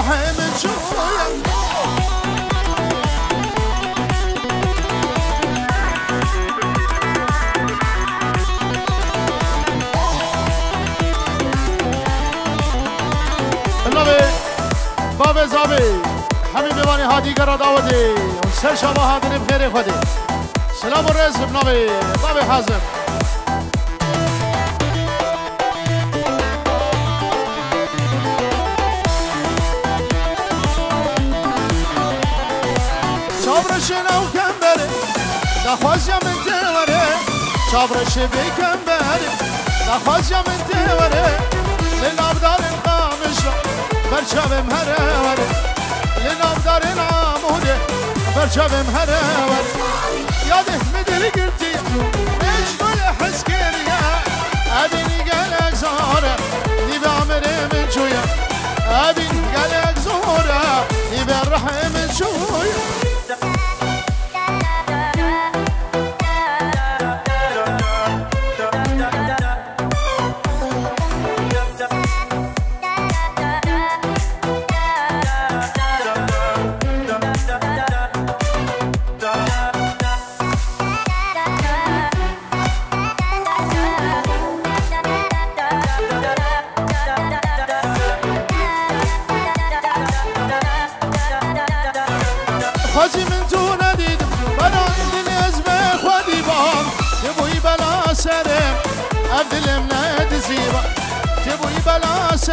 رحم شوية النبي باب زابي همین ببانی هادی گرا داودی اون سه شما هادنی بخیر خودی. سلام و رزق نبی باب حازم. نخواست من دوره صبرش بی کم بره نخواست من دوره لنابدار قامش رو برچاوم هره وره لنابدار نامونه برچاوم هره وره یاده مدل گرتی مشغول حس کریا ابینی گلک زاره نیبه عمره من جویا ابینی گلک زاره نیبه رحم جویا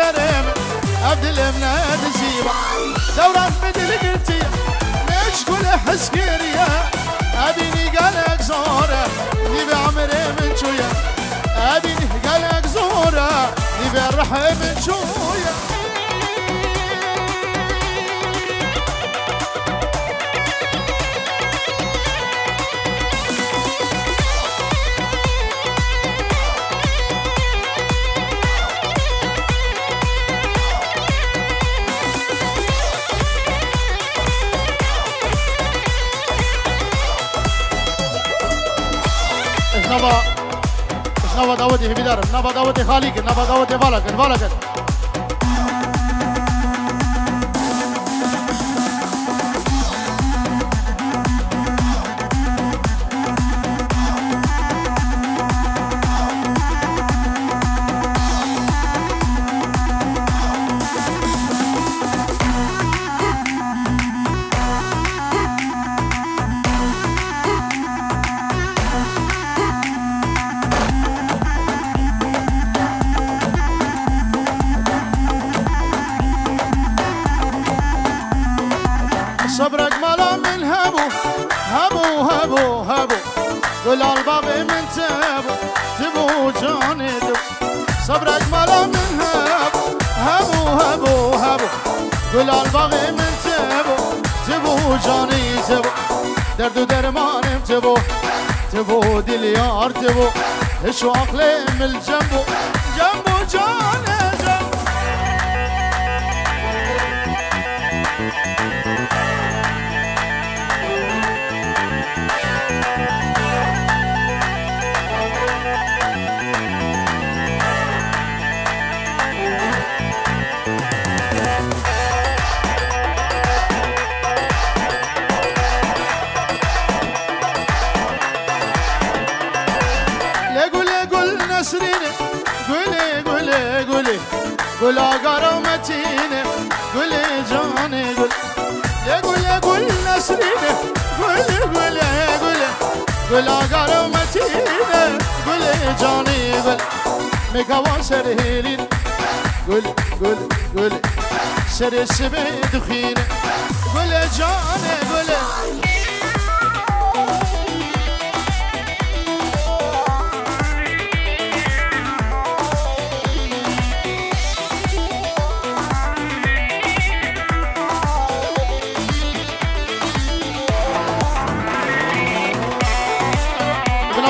الكريم عبد المناد زيبة دورة مثل قلتي ليش تقول احس كيريا أبيني قالك زهورة اللي بعمري من شوية. أبيني قالك زورا اللي بالرحم من شوية. نبا داودي هبي دار نبا داودي خالق نبا داودي فالك فالك صبرك قول الباب من تبو تبو جاني دو صبرك مالا من هبو هبو هبو هبو. قول الباب من تبو تبو جاني تبو درد درمانم تبو تبو دل یار تبو اشو عقلم الجنبو جنبو. جاني قول عقارة متينة قولي جاني قول يا قولي قول نسريني قولي قولي قولي قول عقارة متينة قولي جاني قول مكوا سرهيرين قولي قولي قولي سر السبي دخينة قولي جاني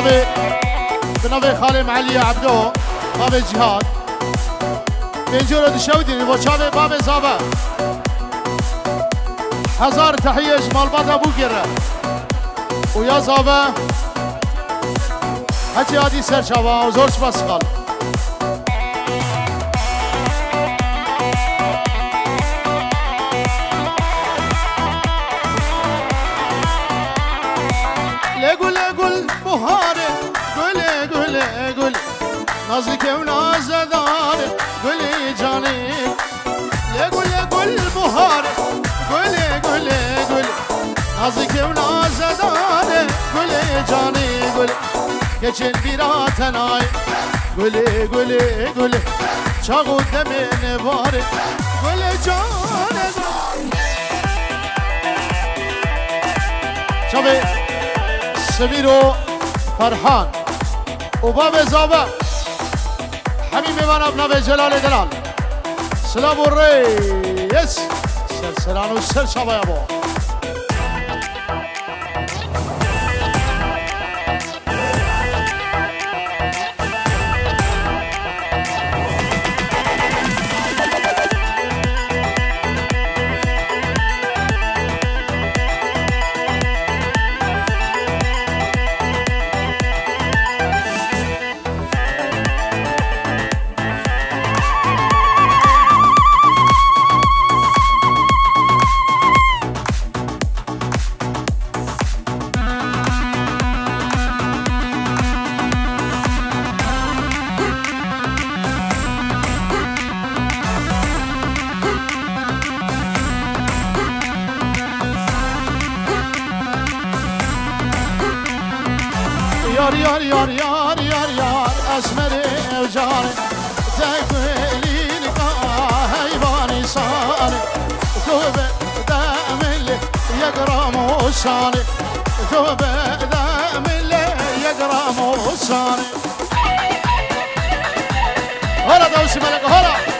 قولي بنبي بنبي خالي معلي عبدو باب الجهاد بينجورو دشودين با چاوه باب زابا هزار تحية مال بعد ابو گره. ويا زابا حجي هادي سر شابا وزور سپاس خال نازك ونازدار قولي جاني يا قول يا قول بهار قولي قولي قولي نازك ونازدار قولي جاني قولي geçen bir atenay Gülü gülü gülü Çağı demini var Gülü cane شبه سميرو فرحان. وباب زابا حبيبي وانا بنبي جلال دلال. سلام الرئيس سلسلان يار يار يار يار يار يار أسمر جاري تقولي لقاها يباني صالي ثوب دام اللي يقرا موساني ثوب دام اللي يقرا موساني هلا دوسي ملك هلا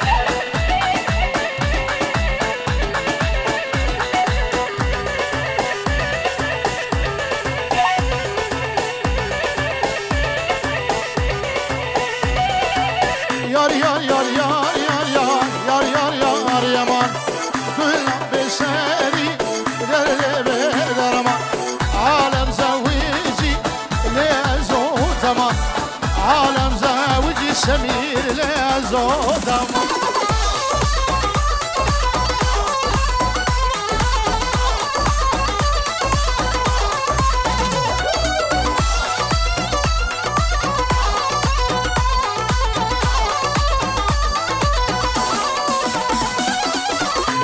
semirle zodamı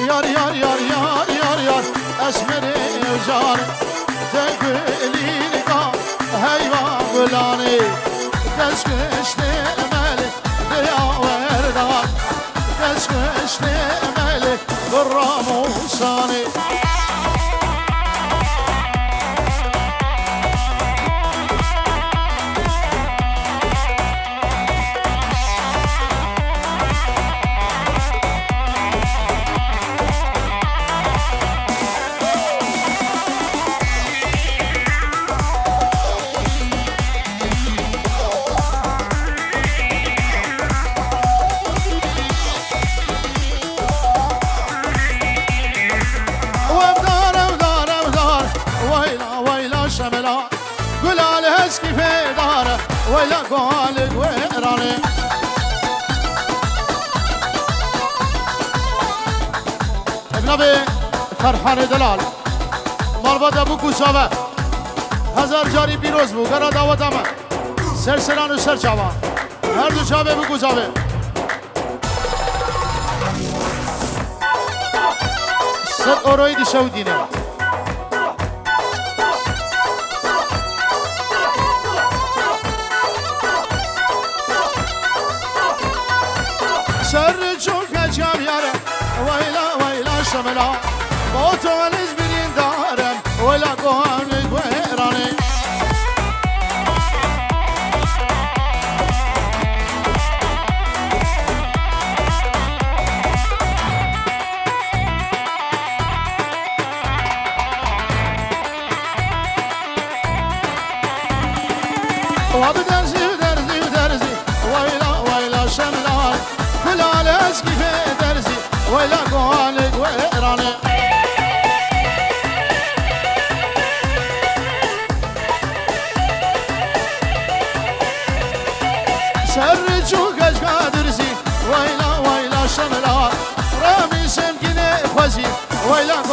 yar yar yar yar yar yar esmeri jar de gülini ka heyva gülani deskışlı ابنبي فرحان دلال. مربط ابو کوچاوه. هزار جاری پیروز بو. گرا دعوت همه. سر و سر هر دو چاوه بو کوچاوه. صد اوروی دی شو دینه سر چون شملا با تو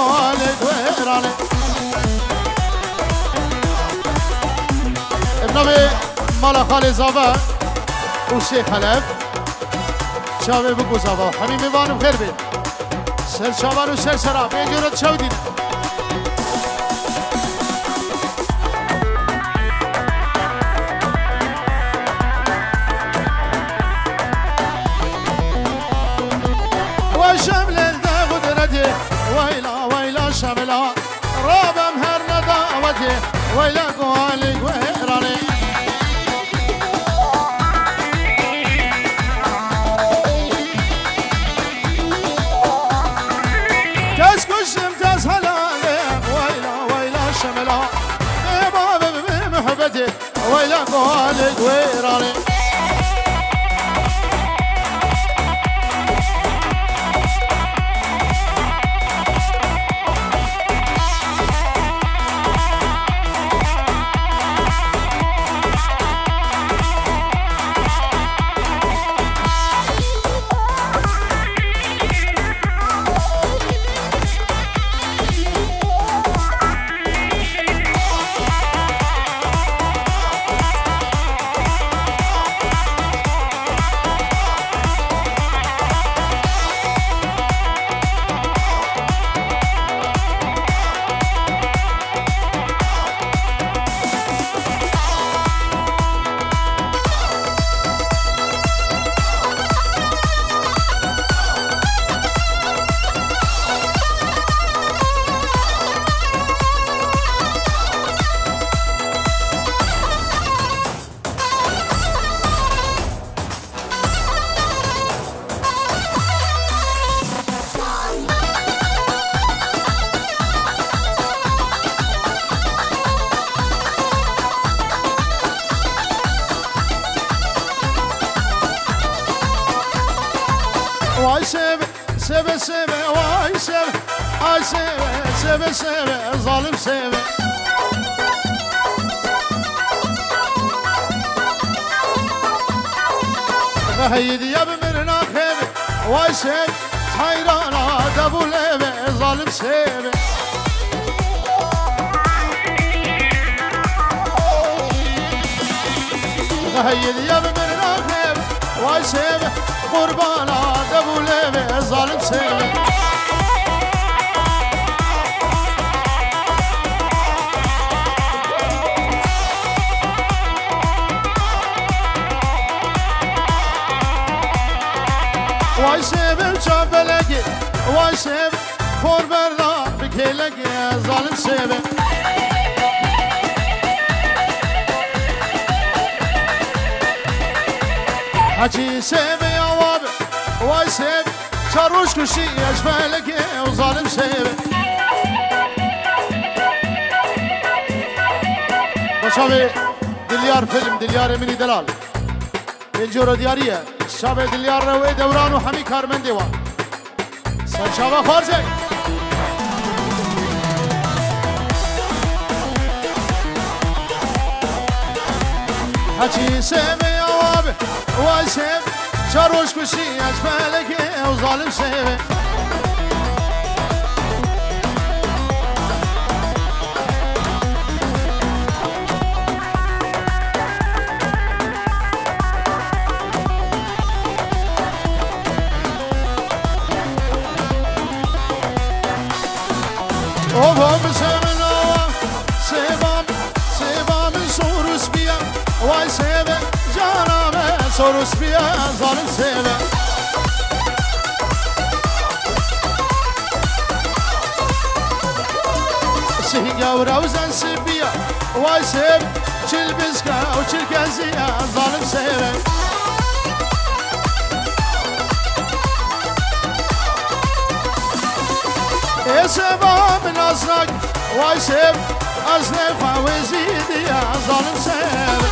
مولد ويراني ابنبي مالا خالي زابا وشي خلف شابي بقو زابا حبيبي بانو بخير بي سر شابان وسر سرا بيجرد شودين وشمل الدغد ردي ويلا شملا رابم هر نداوتي ويلا قوالي وهراني تس كشم تس هلالي ويلا ويلا شملا باب بمحبتي ويلا قوالي seve seve zalim seve هيد يا بمرنا خيبة واشد حيرانا دبو ليبة ظالم سيبة هيد يا بمرنا خيبة واشد قربانا دبو ليبة ظالم سيبة Vay sev Korberda bir keleki Zalim sevim Hacı sev ya abi Vay sev Çarruş kuşi eşfeleki Zalim sevim Başavi Dilyar film Dilyar Emini Delal الجورو ديارية شابه دليار روي دوران وحمي كارمن ديوان سر شابه خارجه حكي سيبي يا وابي واي سيب شاروش كشي اجفالك وظالم سيبي Ovam seven ovam Sevam Sevam sorus biya Vay seve caname sorus biya Zalim seve Singa uravzen sibiya Vay sev Çilbizka uçirken ziya Zalim seve Zalim seve يسبب الازرق ويسب ازلفه ويزيد يا ظالم سيرك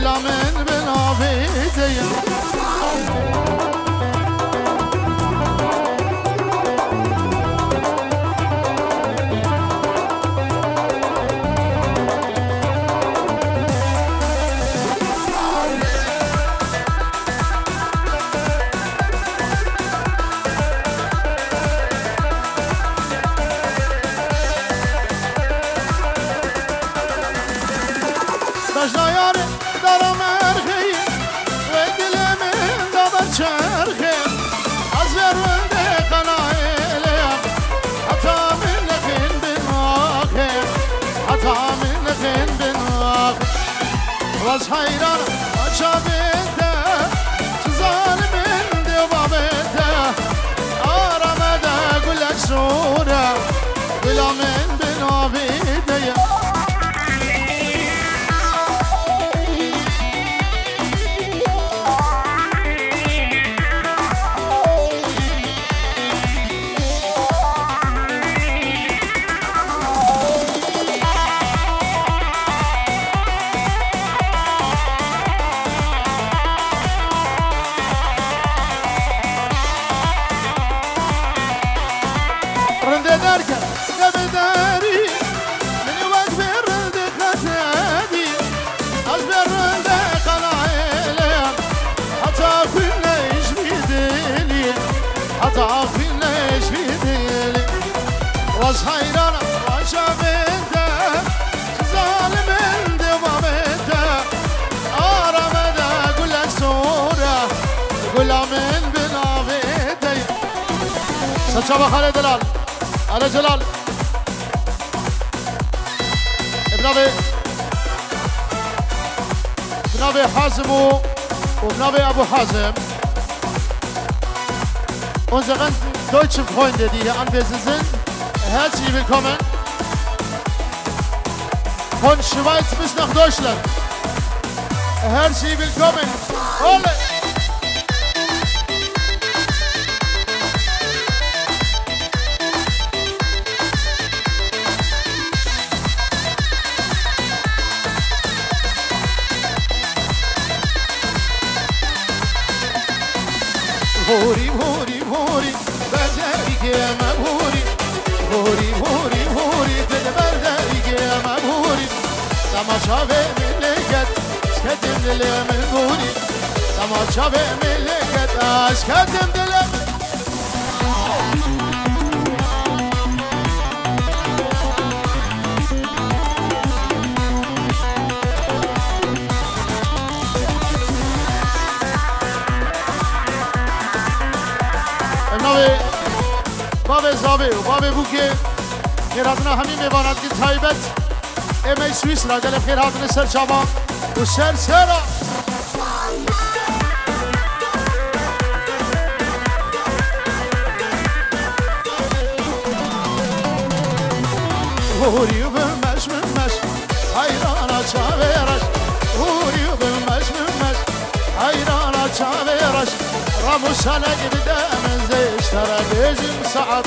ولا من بنوبيتي دجنا واز حیران آچا سچا بخاله دلال آره جلال ابنابي ابنابي حازم و وابنابي ابو حازم unseren deutschen Freunde, die hier anwesend sind, herzlich willkommen. Von Schweiz bis nach Deutschland. Herzlich willkommen. Ole! تماشا به ملکت اسکتم دلم بوری تماشا به ملکت اسکتم دلم نوی باب زابه و باب بوکه خیراتنا همین میباند که تایبت امی سویس را دل خیراتنا سر چابا و سر سرا هوری و بمش بمش حیرانا چاویرش هوری و بمش بمش حیرانا چاویرش راموسانك بدا من زي اشترى بيجم سعد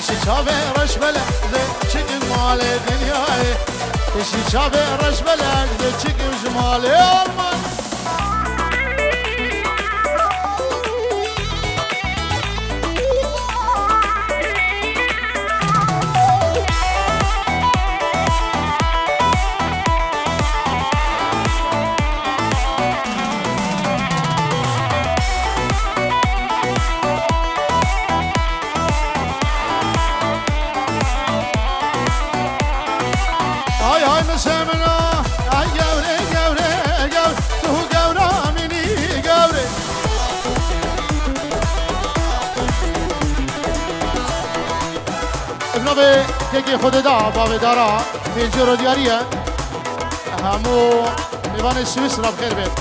تشي شاور رش بلد شكل مال دنياي تشي شاور رش بلد شكل جمال يا ابنا به که خود دا باب دارا. پینجو رو دیاریه. همو میوان سویس را بخیر بید.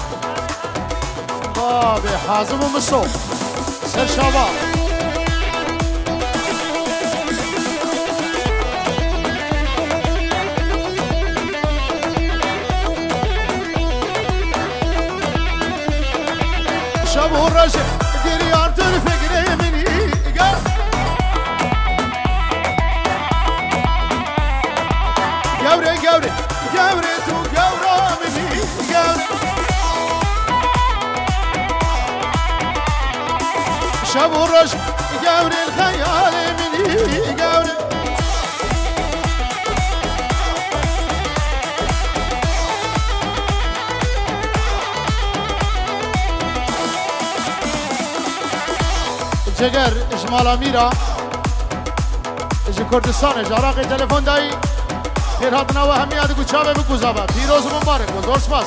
باب حازم و مسو. سر شابا. شب و ديري يارتر فكري شب و رجع قوري الخيال مني قوري جگر اجمالا میرا اج کردستان اج عراقی تلفن دایی خیر هاتنا و همیاد بکو زابا پیروز مبارک و زور سپاس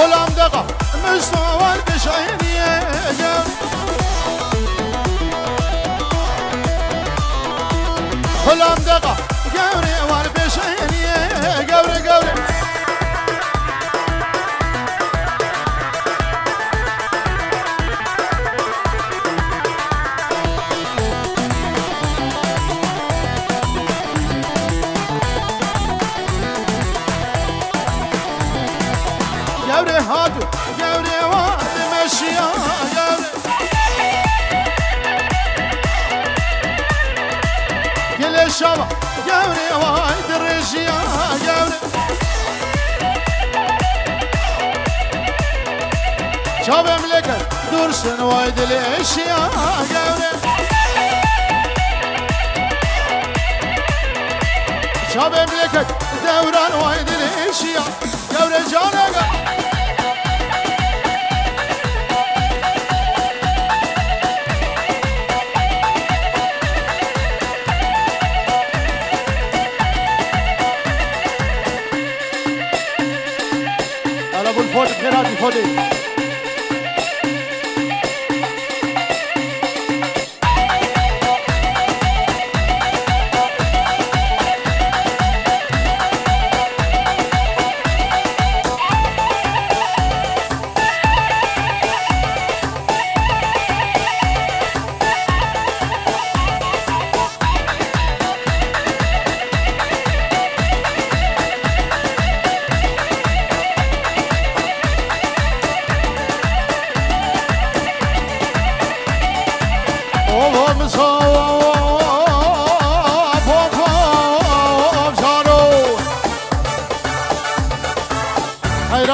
خلام دقا مستوى البشعين يجب خلام دقا قوري درسن وای دل اشیا گوره شابم لکر دوران وای دل اشیا گوره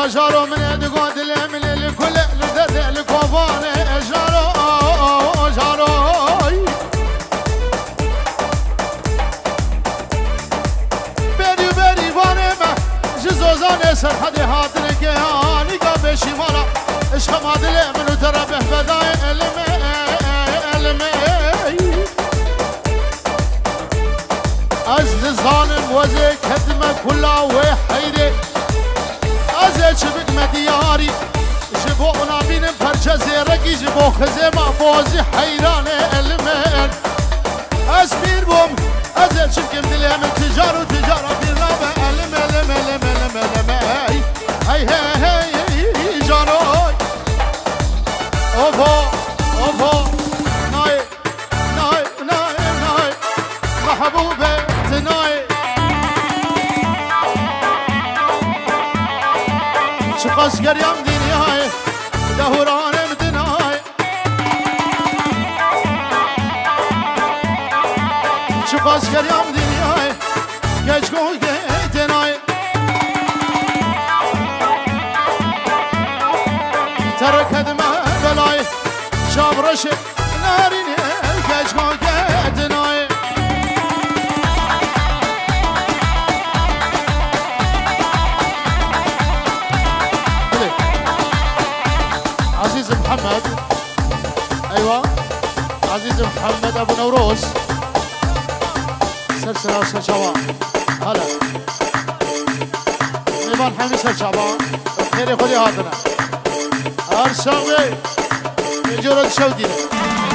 اجارو من ادقو دلم الكل لدد الكوفان اجارو إيه، اجارو بيري بيري واني ما. جزوزان سرحد حاضر گهانی گم شیوانا عشق ما دل منو ترى به بدای علم علم عزل وزي كدمة كلها وحيري چبک مدیاری جبو اونا بینم پرچه زیرگی جبو خزه ما بازی حیران علمن از بیر بوم از چبکم دلیم تجار و تجارتی را به علم علم علم علم علم ای هی هی هی جانوی اوفا اوفا نای نای نای نای محبوبه askeriyam dünyaya Yahuranım dünyaya Çık askeriyam dünyaya Geç kol geyden ay. Terk edme belayı Çavraşı ايوه عزيز محمد ابو نوروز سلسله وسلسله هلا نيمان حمي سلسله خير خدي هاتنا ارساوي يجورد شودي زریا